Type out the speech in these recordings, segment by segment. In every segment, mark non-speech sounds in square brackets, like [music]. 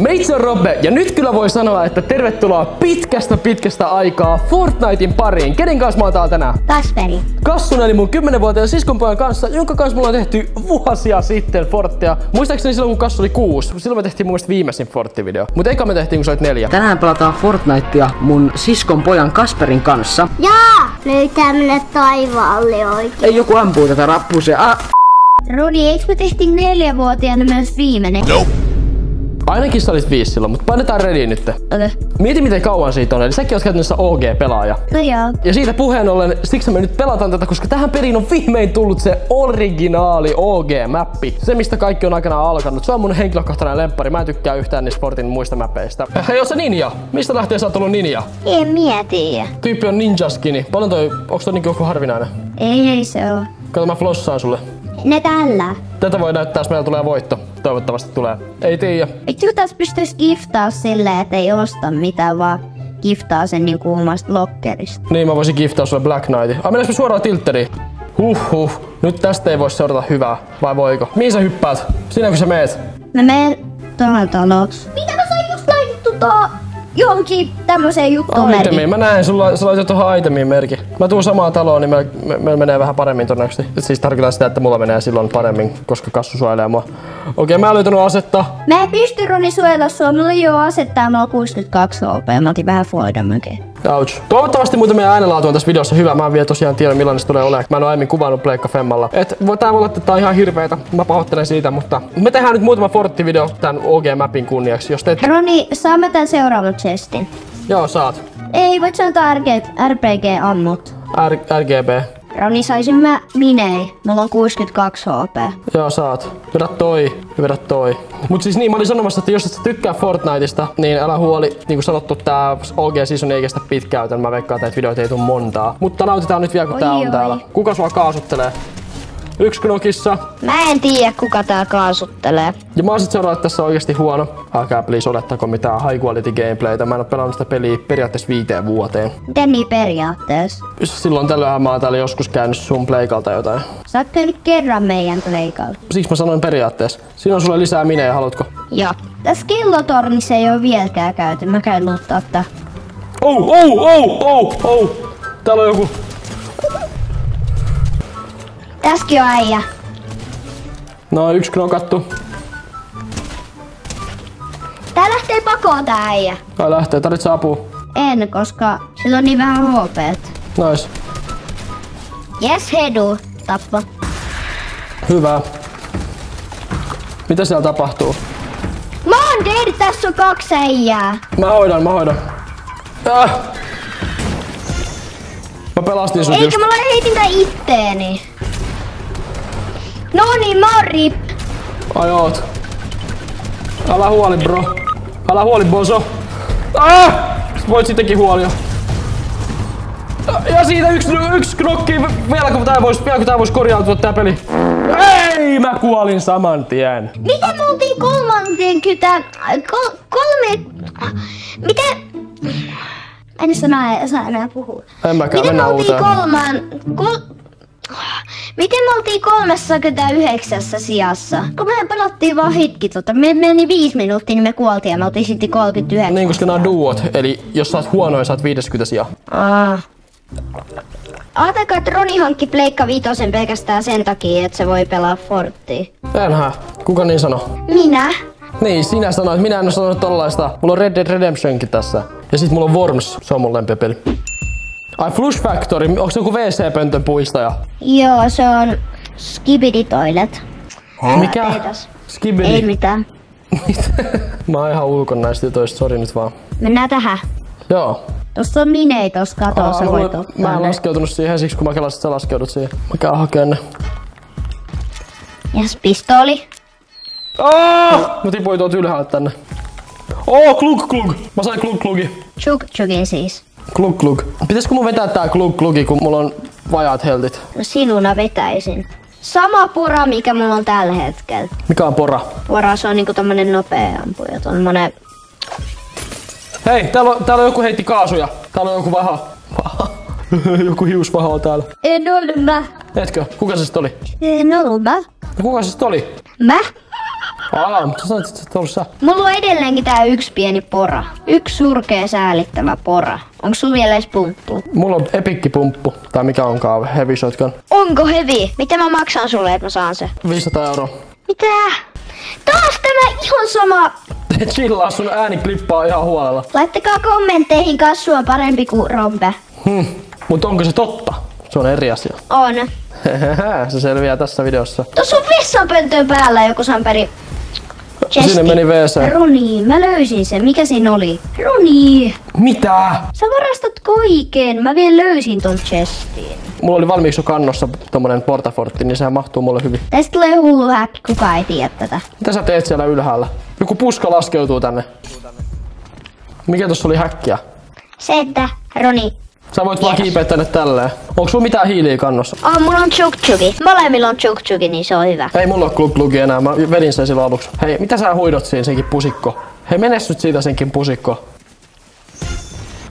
Me itse on Robbe, ja nyt kyllä voi sanoa, että tervetuloa pitkästä pitkästä aikaa Fortnitein pariin. Kenen kanssa mä oon täällä tänään? Kasperi. Kassun eli mun 10-vuotiaan siskonpojan kanssa, jonka kanssa mulla on tehty vuosia sitten Forttia. Muistaakseni silloin kun Kassu oli kuusi. Silloin me tehtiin mun mielestä viimeisin Fortti-video. Mutta eka me tehtiin kun sä olit neljä. Tänään pelataan Fortnitea mun siskon pojan Kasperin kanssa. Jaa! Löytää mennä taivaalle oikein. Ei joku ampuu tätä rappusia. Ah. Roni, eikö me tehtiin neljävuotiaana myös viimeinen? Ainakin sä olit viisi silloin, mutta painetaan ready nyt. Okei. Mieti miten kauan siitä on, eli säkin oot käytännössä OG-pelaaja. No joo. Ja siitä puheen ollen, siksi me nyt pelataan tätä, koska tähän peliin on viimein tullut se originaali OG-mäppi. Se, mistä kaikki on aikanaan alkanut. Se on mun henkilökohtainen lemppari. Mä en tykkää yhtään niistä Fortin muista mäpeistä. Hei, oot sä ninja? Mistä lähtien sä oot ollut ninja? En mietiä. Tyyppi on ninja skini. Paljon toi, onks toi niinku joku harvinainen? Ei, ei se oo. Kato mä flossaan sulle. Ne tällä. Tätä voi näyttää, jos meillä tulee voitto. Toivottavasti tulee. Ei tiedä. Eikö kun tässä pystyisi giftaa silleen, että ei osta mitään, vaan giftaa sen niinku omasta lokkerista? Niin, mä voisin giftaa sulle Black Knightin. Ai mennäänkö me suoraan tiltteriin? Huhhuh. Nyt tästä ei voi seurata hyvää. Vai voiko? Mihin sä hyppäät? Sinäkö sä meet? Mä menen tuohon taloksi. Mitä mä sain just laitettu tuohon johonkin tämmöiseen juttuun? Itemiin. Mä näen, sulla, sä laitat tuohon itemiin merki. Mä tuun samaan taloon, niin meillä me, me menee vähän paremmin todennäköisesti. Siis tarkoitan sitä, että mulla menee silloin paremmin, koska kassu suojelee mua. Okei, mä en löytänyt asetta. Mä en pysty Roni suojella sua, mulla ei oo asettaa, mä oon 62 HP, mä otin vähän Floydan mökeen. Ouch. Toivottavasti muuten meidän äänenlaatu on tässä videossa hyvä. Mä en vielä tosiaan tiedä millainen se tulee olemaan. Mä en ole aiemmin kuvannut Pleikka Femmalla. Et tää voi olla, että tää on ihan hirveetä. Mä pahoittelen siitä, mutta me tehdään nyt muutama Fortti-video tän OG-mapin kunniaksi. Jos teet... Roni, saamme tän seuraavan chestin. Joo, saat. Ei, voit sanoa RG, RPG ammut. R- RGB. Roni, saisin mä minei. Mulla on 62 HP. Joo, saat. Vedä toi, vedä toi. Mut siis niin, mä olin sanomassa, että jos et tykkää Fortniteista, niin älä huoli. Niin kuin sanottu, tää OG season ei kestä pitkään, joten mä veikkaan, että videoita ei tuu montaa. Mutta nautitaan nyt vielä, kun Oi, tää on oi. täällä. Kuka sua kaasuttelee? Yksi knokissa. Mä en tiedä, kuka tää kaasuttelee. Ja mä oon sit että tässä on oikeasti huono. Älkää please olettako mitään high quality gameplaytä. Mä en oo pelannut sitä peliä periaatteessa viiteen vuoteen. Miten niin periaatteessa? Silloin tällöinhän mä oon täällä joskus käynyt sun pleikalta jotain. Sä oot käynyt kerran meidän pleikalla. Siksi mä sanoin periaatteessa. Siinä on sulle lisää minejä, haluatko? Joo. Tässä kellotornissa ei oo vieläkään käyty. Mä käyn luuttaa tää. Oh, oh, oh, oh, oh. Täällä on joku. Täskin on äijä. No, yksi knokattu. Tää lähtee pakoon tää äijä. Ai lähtee, tarvitsee apua. En, koska sillä on niin vähän HP. Nois. Yes, hedu. Tappa. Hyvä. Mitä siellä tapahtuu? Mä oon dead, tässä on kaksi äijää. Mä hoidan, mä hoidan. Ah. Mä pelastin sut just. Eikä mä heitin tää itteeni. No niin, rip. Ai oot. Älä huoli bro. Älä huoli boso. Ah! Voit sittenkin huolia. Ja siitä yksi, yksi knokki vielä kun tää vois, vielä kun tää vois korjautua tää peli. Ei! Mä kuolin saman tien. Miten me oltiin kolmanteen kytään? Kol, kolme... Miten... En saa, saa enää puhua. En mäkään, Miten me oltiin kolman... Kol... Miten me oltiin 39 sijassa? Kun me pelattiin vaan hetki tota. Me meni viisi minuuttia, niin me kuoltiin ja me oltiin sitten 39. Niin, koska on duot. Eli jos sä oot huonoin, oot 50 sija. Ah. Ajatelkaa, että Roni hankki Pleikka Vitosen pelkästään sen takia, että se voi pelaa Forttia. Enhän. Kuka niin sano? Minä? Niin, sinä sanoit. Minä en oo sanonut tollaista. Mulla on Red Dead Redemptionkin tässä. Ja sit mulla on Worms. Se on mun lempipeli. Ai Flush Factory. Onko se joku WC-pöntön puistaja? Joo, se on Skibidi Toilet. Mikä? Kiitos. Skibidi. Ei mitään. [laughs] Mä oon ihan ulkona näistä jutuista, sori nyt vaan. Mennään tähän. Joo. Tossa on minei tossa katossa, Aa, voit mä, ottaa mä en ne. laskeutunut siihen siksi, kun mä kelasin, että sä laskeudut siihen. Mä käyn hakemaan ne. Jes, pistooli. Oh! Mä tipuin tuolta ylhäältä tänne. Oh, klug klug! Mä sain klug klugi. Chuk chukin siis. Klug klug. Pitäisikö mun vetää tää klug klugi, kun mulla on vajaat heltit? No sinuna vetäisin. Sama pora, mikä mulla on tällä hetkellä. Mikä on pora? Pora, se on niinku tommonen nopea ampuja. Tommonen... Hei, täällä on, täällä on joku heitti kaasuja. Täällä on joku vaha. Vaha. [laughs] joku hiusvaha on täällä. En ollut mä. Etkö? Kuka se sit oli? En ollut mä. Kuka se sit oli? Mä? Aa, mutta sä sanoit, että sä. Mulla on edelleenkin tää yksi pieni pora. Yksi surkea säälittävä pora. Onko sun vielä edes pumppu? Mulla on epikkipumppu, tai mikä onkaan, heavy shotgun. Onko hevi? Mitä mä maksan sulle, että mä saan se? 500 euroa. Mitä? Taas tämä ihan sama. [laughs] Chillaa, sun ääni klippaa ihan huolella. Laittakaa kommentteihin kassu on parempi kuin rompe. Hmm. Mutta onko se totta? Se on eri asia. On. [laughs] se selviää tässä videossa. Tuossa on vessapöntön päällä joku samperi. Sinne meni WC. Roni, mä löysin sen. Mikä siinä oli? Roni! Mitä? Sä varastat koikeen. Mä vielä löysin ton chestiin. Mulla oli valmiiksi kannossa tommonen portafortti, niin sehän mahtuu mulle hyvin. Tästä tulee hullu häkki, kukaan ei tiedä tätä. Mitä sä teet siellä ylhäällä? Joku puska laskeutuu tänne. Mikä tossa oli häkkiä? Se, että Roni, Sä voit vaan Yes. kiipeä tänne tälleen. Onko sulla mitään hiiliä kannossa? Oh, mulla on chukchuki. Molemmilla on chukchuki, niin se on hyvä. Ei mulla ole glug glugia enää, mä vedin sen silloin aluksi. Hei, mitä sä huidot siinä senkin pusikko? Hei, mene nyt siitä senkin pusikko.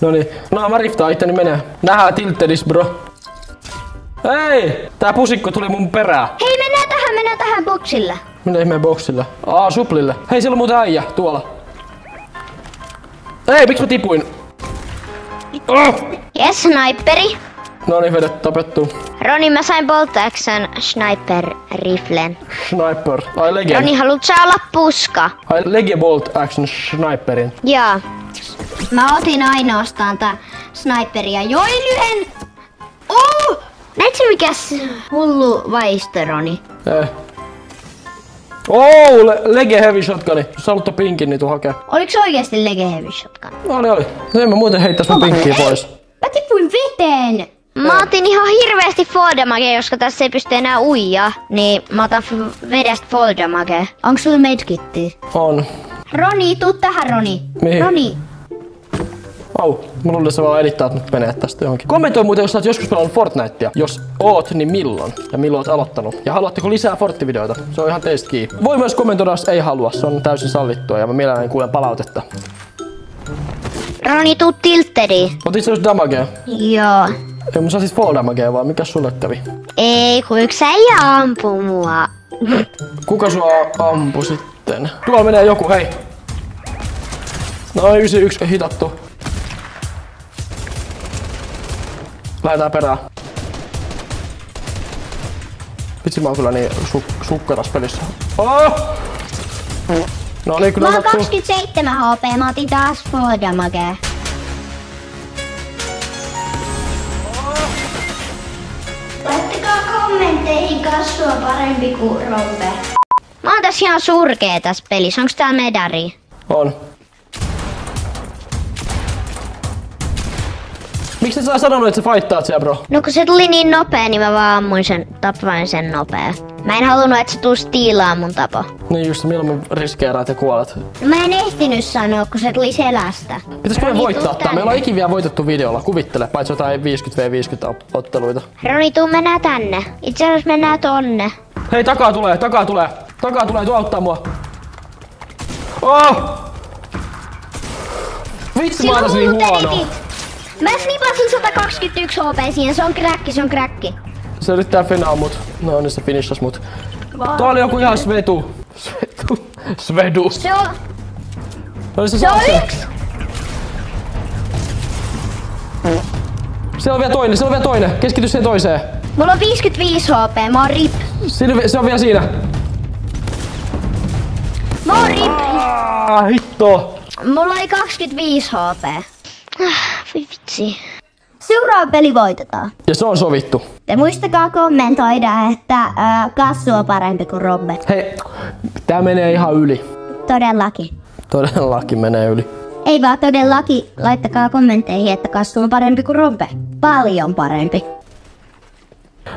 Noniin, no mä riftaan itteni menee. Nähdään tilttedis bro. Hei! Tää pusikko tuli mun perää. Hei, mennään tähän, mennään tähän boksille. Minne ihmeen boksille? Aa, suplille. Hei, siellä on muuten äijä, tuolla. Hei, miksi mä tipuin? Oh! Yes, sniperi. No niin, vedet tapettu. Roni, mä sain bolt action sniper riflen. Sniper. Ai lege. Roni, haluat sä olla puska? Ai lege bolt action sniperin. Joo. Mä otin ainoastaan tää sniperia join yhden. Oh! Näetkö mikä hullu vaisto, Roni? Eh. Oh, le- lege heavy shotguni. Jos sä haluat ton pinkin, niin tuu hakee. Oliko se oikeesti Lege Heavy Shotgun? No oli, oli. En mä muuten heittäis mun pinkkiä pois. Mä tipuin veteen! Mä otin ihan hirveästi Foldamage, koska tässä ei pysty enää uijaa. Niin mä otan vedestä Foldamage. Onko sulla medkitti? On. Roni, tuu tähän Roni. Mihin? Roni. Au, mä luulen, että sä vaan edittaat mut menee tästä johonkin. Kommentoi muuten, jos sä oot joskus pelannut Fortnitea. Jos oot, niin milloin? Ja milloin oot aloittanut? Ja haluatteko lisää Forttivideoita? Se on ihan teistä kiinni. Voi myös kommentoida, jos ei halua. Se on täysin sallittua ja mä mielelläni kuulen palautetta. Roni, tuu tilttedi. Otit sä just damagea? Joo. Ei mun saa siis fall damagea vaan. Mikä sulle kävi? Ei, kun yksi äijä ampuu mua. Kuka sua ampui sitten? Tuolla menee joku, hei. No 91 hitattu. Lähetään perään. Vitsi mä oon kyllä niin su- sukkeras pelissä. Oh! No niin, kyllä Mä oon otattu. 27 HP, mä otin taas Foldamage. Laittakaa kommentteihin kassua parempi kuin rompe. Mä oon tässä ihan surkee tässä pelissä. Onks tää medari? On. Miksi sä sanonut, että sä fighttaat siellä, bro? No kun se tuli niin nopea, niin mä vaan ammuin sen, tapain sen nopea. Mä en halunnut, että se tuu stiilaa mun tapo. Niin just, milloin riskeeraat ja kuolet. No mä en ehtinyt sanoa, kun se tuli selästä. Pitäisikö me Roni, voittaa tuu tää? tänne. Me ollaan ikin vielä voitettu videolla. Kuvittele, paitsi jotain 50v50 ot- otteluita. Roni, tuu mennään tänne. Itse asiassa mennään tonne. Hei, takaa tulee, takaa tulee. Takaa tulee, tuo auttaa mua. Oh! Vitsi, mä oon tässä niin huono. Mä snipasin 121 HP siihen, se on kräkki, se on kräkki. Se yrittää finaa mut. No niin, se finishas mut. Tuo oli joku ihan svetu. Svetu. Svedu. Se on, No niin se se on yksi. Siellä on vielä toinen, siellä on vielä toinen. Keskity siihen toiseen. Mulla on 55 HP, mä oon rip. Siinä, se on vielä siinä. Mä oon rip. Ah, hitto. Mulla oli 25 HP. Ah, voi vitsi. Seuraava peli voitetaan. Ja se on sovittu. Te muistakaa kommentoida, että äh, kassu on parempi kuin Robbe. Hei, tää menee ihan yli. Todellakin. Todellakin menee yli. Ei vaan todellakin. Laittakaa kommentteihin, että kassu on parempi kuin Robbe. Paljon parempi.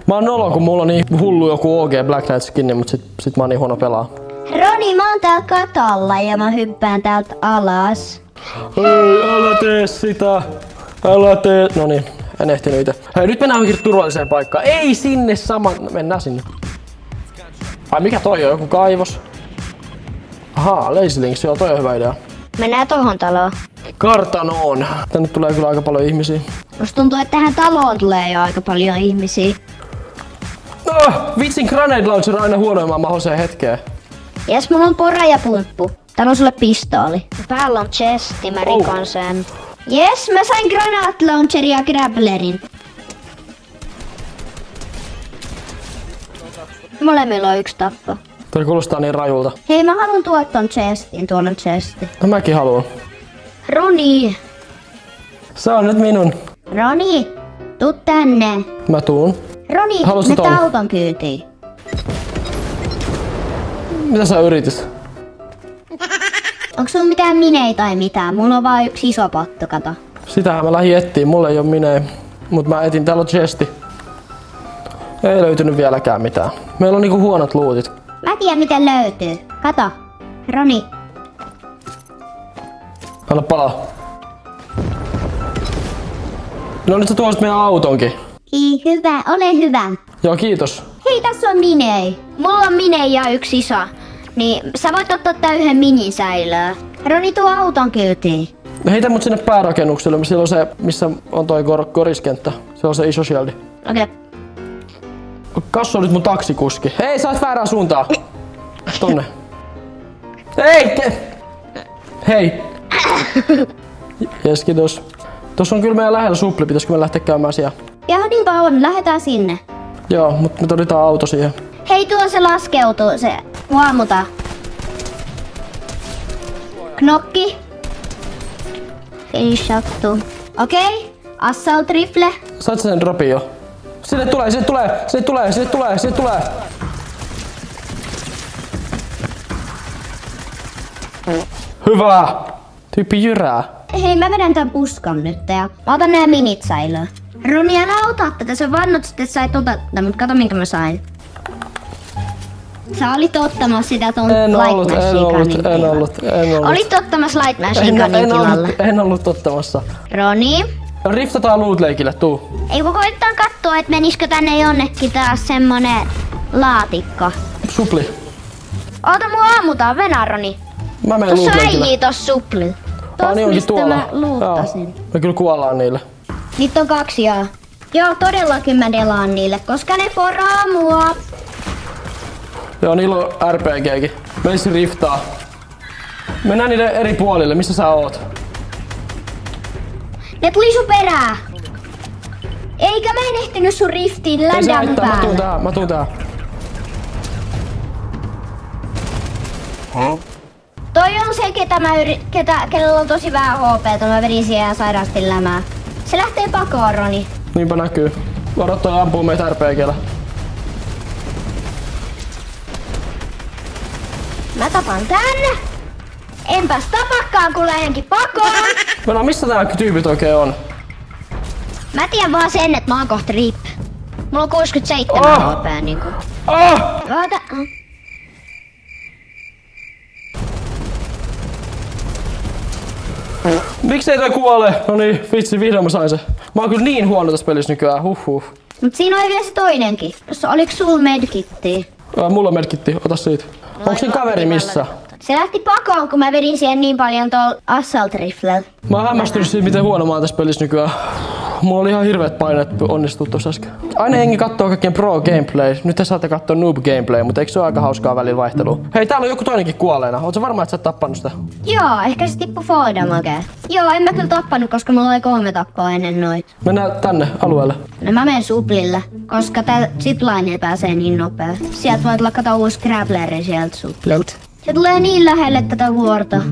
Mä oon nolo, kun mulla on niin hullu joku OG Black Knight skinni, mut sit, sit mä oon niin huono pelaa. Roni, mä oon täällä katolla ja mä hyppään täältä alas. Ei, älä tee sitä. Älä. No niin, en ehtinyt itse. Hei, nyt mennään johonkin turvalliseen paikkaan. Ei sinne saman. Mennään sinne. Ai mikä toi on? Joku kaivos? Ahaa, Lazy Links, joo, toi on hyvä idea. Mennään tohon taloon. Kartanoon. Tänne tulee kyllä aika paljon ihmisiä. Musta tuntuu, että tähän taloon tulee jo aika paljon ihmisiä. Oh, vitsin grenade launcher on aina huonoimman mahdolliseen hetkeen. Jes, mulla on pora ja pumppu. Täällä on sulle pistooli. Päällä on chesti, mä rikon sen. Jes, mä sain granat launcherin ja grapplerin. Molemmilla on yksi tappo. Toi kuulostaa niin rajulta. Hei, mä haluan tuoda ton chestin, tuolla chesti. No mäkin haluan. Roni, Se on nyt minun. Roni, tuu tänne. Mä tuun. Roni, Haluatko me ton? auton kyytiin. Mitä sä yritit? Onko sulla mitään minei tai mitään? Mulla on vaan yksi iso pottu, kato. Sitähän mä lähdin etsiin, mulla ei oo minä. Mut mä etin, täällä on chesti. Ei löytynyt vieläkään mitään. Meillä on niinku huonot luutit. Mä tiedän miten löytyy. Kato. Roni, Anna palaa. No nyt sä tuosit meidän autonkin. Ii, hyvä, ole hyvä. Joo, kiitos. Hei, tässä on minei. Mulla on minei ja yksi iso. Niin, sä voit ottaa tää yhden minin säilöön. Roni, tuo auton kyytiin. Heitä mut sinne päärakennukselle, siellä on se, missä on toi kor- koriskenttä. Se on se iso shieldi. Okei. Okay. Kassu on nyt mun taksikuski. Hei, sä oot väärään suuntaan. Tonne. Hei! Te... Hei! Jes, kiitos. Tossa on kyllä meidän lähellä supli, pitäisikö me lähteä käymään siellä? Ja niinpä on, lähdetään sinne. Joo, mutta me tarvitaan auto siihen. Hei, tuo se laskeutuu, se huomuta. Knokki. Ei sattu. Okei, okay. assault rifle. Sait sä sen dropin jo? Sinne tulee, sinne tulee, sinne tulee, sinne tulee, sinne tulee. Hyvä! Tyyppi jyrää. Hei, mä vedän tän puskan nyt ja mä otan nää minit säilöön. Roni, älä ota tätä, sä vannot sitten, että sä et ota tätä, mutta kato minkä mä sain. Sä olit ottamassa sitä ton En ollut, en ollut, Gunin en tilalle. ollut, en ollut. Olit ottamassa Light Machine En, en, tilalle. ollut, en ollut ottamassa. Roni, Riftataan loot leikille, tuu. ei kun koittaa katsoa, että menisikö tänne jonnekin taas semmonen laatikko. Supli. Oota mua ammutaan, venä Roni. Mä menen leikille. äijii tossa supli. Ah, Tossa niin mistä tuolla. mä luuttasin. Me kyllä kuollaan niille. Niitä on kaksi joo. Joo, todellakin mä delaan niille, koska ne poraa mua. Joo, niillä on RPGkin. Meisi riftaa. Mennään niiden eri puolille, missä sä oot? Ne tuli sun perää. Eikä mä en ehtinyt sun riftiin mun haittaa, mä tuun päälle. tähän, mä tuun tähän. Toi on se, ketä mä yri, ketä, kenellä on tosi vähän HP, mä vedin siihen ja sairaasti lämää. Se lähtee pakoon, Roni. Niinpä näkyy. Toi ampuu meitä RPGllä. Mä tapan tän. Enpäs tapakaan, kun lähdenkin pakoon. [laughs] Venä, missä nämä tyypit oikein on? Mä tiedän vaan sen, että mä oon kohta rip. Mulla on 67 Oh! HP niinku. Ah! Oota. Miksei toi kuole? No niin, vitsi, vihdoin mä sain se. Mä oon kyllä niin huono tässä pelissä nykyään, huhhuh. Mut siinä oli vielä se toinenkin. Jossa oliks sul medkitti? Ää, mulla on merkitti, ota siitä. Onko siinä kaveri missä? Se lähti pakoon, kun mä vedin siihen niin paljon tuolla assault riflellä. Mä oon hämmästynyt siitä, miten huono mä oon tässä pelissä nykyään. Mulla oli ihan hirveet paineet onnistua tossa äsken. Aina jengi kattoo kaikkien pro gameplay. Nyt te saatte katsoa noob gameplay, mutta eikö se ole aika hauskaa välillä vaihtelua? Hei, täällä on joku toinenkin kuolleena. Ootko varma, että sä et tappanut sitä? Joo, ehkä se tippui Fordamage. Joo, en mä kyllä tappanut, koska mulla oli kolme tappoa ennen noit. Mennään tänne alueelle. No mä menen suplille, koska tää zipline pääsee niin nopea. Sieltä voit lakata uusi grappleri sieltä suplilta. Se tulee niin lähelle tätä vuorta.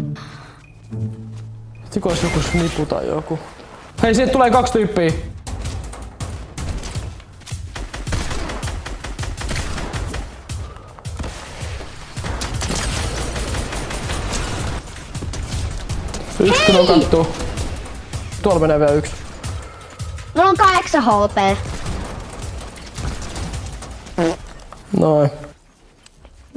Siko olisi joku snipu tai joku. Hei, sieltä tulee kaksi tyyppiä. Yksi kun on kattuu. Tuolla menee vielä yksi. Mulla on 8 HP. Noin.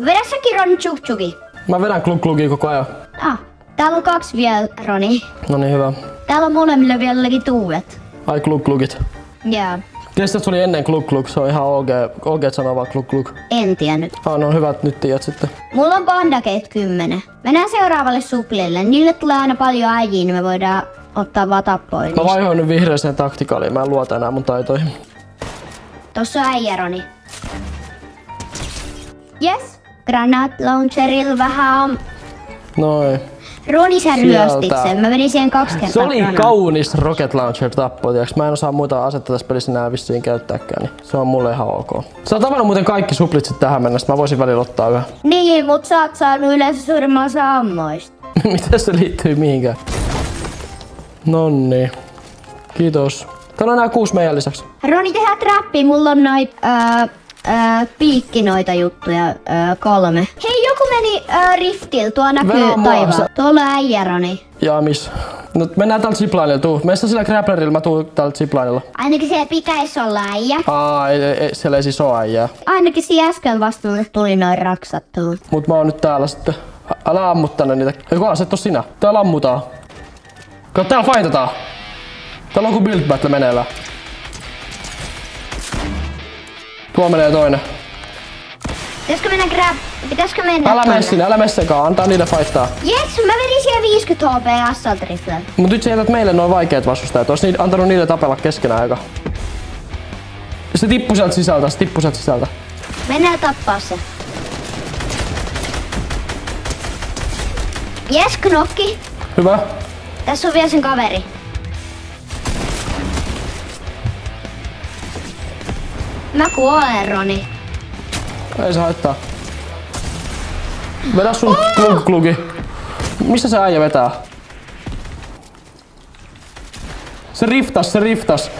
Vedä säkin Ron Chukchuki. Mä vedän kluk klukia koko ajan. Ah, täällä on kaksi vielä, Roni. No niin, hyvä. Täällä on molemmille vielä tuuet. Ai kluk klukit. Joo, Kestä oli ennen kluk kluk, se on ihan OG, OG sanoo vaan kluk kluk. en tiennyt. Ah, no hyvä, että nyt tiedät sitten. Mulla on bandageit 10. Mennään seuraavalle suplille. Niille tulee aina paljon äijiä, niin me voidaan ottaa vaan tappoja. Mä vaihoin nyt vihreäseen taktikaaliin, mä en luota enää mun taitoihin. Tossa on äijä, Roni. Yes. Granat launcherilla vähän on... Noin. Roni sä ryöstit sen. Mä menin siihen kaksi kertaa. Se oli granat. kaunis Rocket Launcher tappo, tiiäks. Mä en osaa muita asetta tässä pelissä enää vissiin käyttääkään, niin se on mulle ihan ok. Sä oot avannut muuten kaikki suplit sit tähän mennessä, mä voisin välillä ottaa yhden. [laughs] Niin, mut sä oot saanut yleensä suurimman osa ammoista. Miten se liittyy mihinkään? Nonni. Kiitos. Täällä on nää kuusi meidän lisäksi. Roni, tehdään trappi. Mulla on noit ää, ää, piikki noita juttuja ää, kolme. Hei, joku meni ää, riftillä. Tuo näkyy taivaalla. sä- Tuolla on äijä, Roni. Ja miss? No mennään täältä ziplinella, tuu. Mennään sillä grapplerilla, mä tuun täältä ziplinella. Ainakin siellä pitäisi olla äijä. Aa, ei, ei, siellä ei siis oo äijää. Ainakin siinä äsken vasta mulle tuli noin raksattua. Mut mä oon nyt täällä sitten. Älä ammu tänne niitä. Et oo sinä. Täällä ammutaan. Kato, täällä fightataan. Täällä on joku build battle meneillään. Tuo menee toinen. Pitäisikö mennä grab... Pitäisikö mennä Älä mene sinne, älä mene sekaan. Antaa niille fightaa. Yes, mä vedin siellä 50 HP assault rifle. Mut nyt sä jätät meille noin vaikeat vastustajat. Ois niitä, antanut niille tapella keskenään aika. Se tippui sieltä sisältä, se tippui sieltä sisältä. Mennään tappaa se. Yes, knokki. Hyvä. Tässä on vielä sen kaveri. Mä kuolen, Roni. Ei se haittaa. Vedä sun klug klugi. Missä se äijä vetää? Se riftas, se riftas.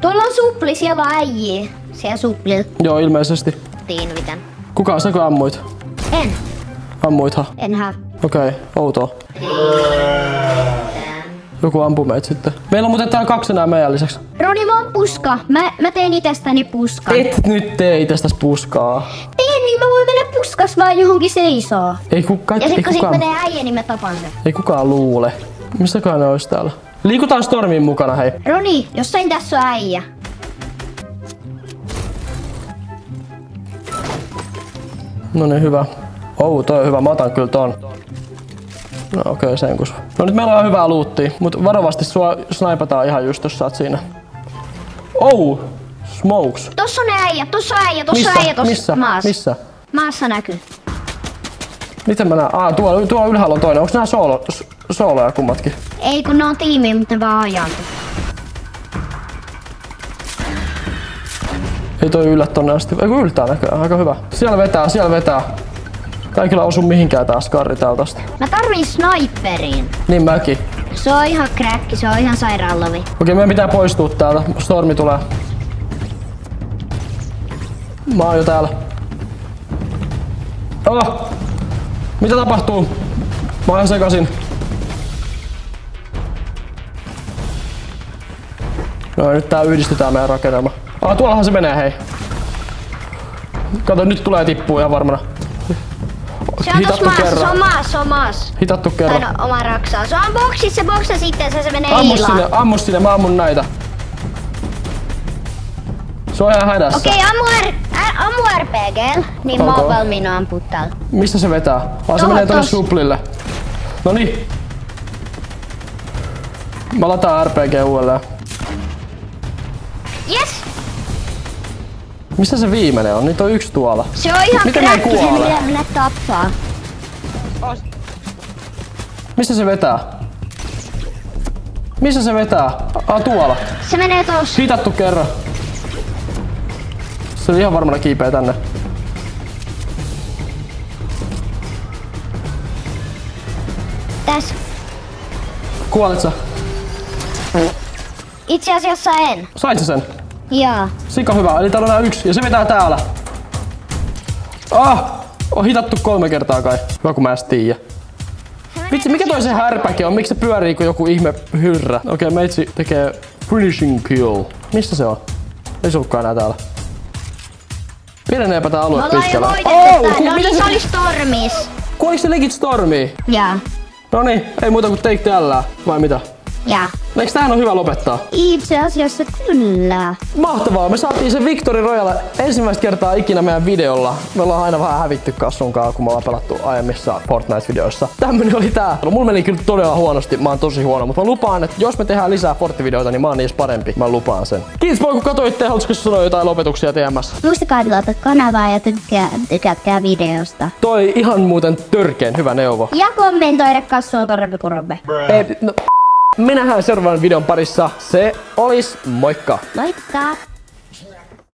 Tuolla on supli, siellä on äijiä. Siellä suplilla. Joo, ilmeisesti. Tiin miten. Kuka säkö ammuit? En. Ammuithan. En have. Okei, okay, outoa. Joku ampui meitä sitten. Meillä on muuten täällä kaksi enää meidän lisäksi. Roni, mä oon puska. Mä, mä teen itsestäni puskan. Et nyt tee itsestäs puskaa. Teen, niin mä voin mennä puskas vaan johonkin seisoo. Ei, kuka, Ja sit kun sit kukaan, menee äijä, niin mä tapan sen. ei kukaan luule. Missäkään ne ois täällä? Liikutaan Stormin mukana, hei. Roni, jossain tässä on äijä. No niin, hyvä. Oh, toi on hyvä. Mä otan kyllä ton. No okei, okay, sen kus. No nyt meillä on hyvää luuttia, mutta varovasti sua snaipataan ihan just jos sä oot siinä. Oh! Smokes. Tossa on äijä, tossa on äijä, tossa Missä? on äijä, tossa Missä? maassa. Missä? Maassa näkyy. Miten mä näen? Ah, tuolla, tuolla ylhäällä on toinen. Onks nää soolo, sooloja kummatkin? Ei kun ne on tiimi, mutta ne vaan ajantu. Ei toi yllä tonne asti. Ei kun yltää näköjään. Aika hyvä. Siellä vetää, siellä vetää. Tää ei kyllä osu mihinkään tää skarri täältä asti. Mä tarviin sniperin. Niin mäkin. Se on ihan kräkki, se on ihan sairaalovi. Okei, meidän pitää poistua täältä. Stormi tulee. Mä oon jo täällä. Oh! Mitä tapahtuu? Mä oon sekasin. No nyt tää yhdistetään meidän rakennelma. Ah, tuollahan se menee, hei. Kato, nyt tulee tippuu ihan varmana. Se on tossa Hitattu maassa, se kerran. on maassa, se on maassa. Hitattu Tai kerran. no, oma raksaa. Se on boksissa, se boksa sitten, se, se menee Ammu hiilaan. sinne, ammu sinne, mä ammun näitä. Se on ihan hädässä. Okei, ammu, R, ammu RPG, niin mä Ok. oon valmiina ampua täällä. Missä se vetää? Vaan se menee tonne suplille. No niin. Mä lataan RPG uudelleen. Missä se viimeinen on? Niitä on yksi tuolla. Se on ihan Miten kräkki, se pitää mennä tappaa. Missä se vetää? Missä se vetää? Ah, tuolla. Se menee tossa. Hitattu kerran. Se ihan varmana kiipeä tänne. Tässä. Kuolet sä? Itse asiassa en. Sait sä sen? Joo. Sika hyvä. Eli täällä on nää yksi. Ja se vetää täällä. Ah! On hitattu kolme kertaa kai. Hyvä kun mä edes tiiä. Vitsi, mikä toi se härpäke on? Miksi se pyörii kuin joku ihme hyrrä? Okei, okay, meitsi tekee finishing kill. Missä se on? Ei se ollutkaan enää täällä. Pieneneepä tää alue Me ollaan jo pitkällä. Oh, ku, No niin, se... se oli Stormis. Kuoliko se legit stormi? Joo. No niin, ei muuta kuin take tällä. Vai mitä? Ja Eikö tähän on hyvä lopettaa? itse asiassa kyllä. Mahtavaa, me saatiin se Victory Royale ensimmäistä kertaa ikinä meidän videolla. Me ollaan aina vähän hävitty kassunkaan, kun me ollaan pelattu aiemmissa Fortnite-videoissa. Tämmönen oli tää. No mulla meni kyllä todella huonosti, mä oon tosi huono, mutta mä lupaan, että jos me tehdään lisää Fortti-videoita, niin mä oon niissä parempi. Mä lupaan sen. Kiitos vaan kun katsoitte, haluaisitko sanoa jotain lopetuksia TMS? Muistakaa tilata kanavaa ja tykkää, tykätkää videosta. Toi ihan muuten törkeen hyvä neuvo. Ja kommentoida kassua torbe kurbe. Ei, no, me nähdään seuraavan videon parissa. Se olis moikka! Moikka!